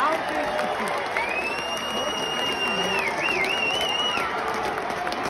Mountain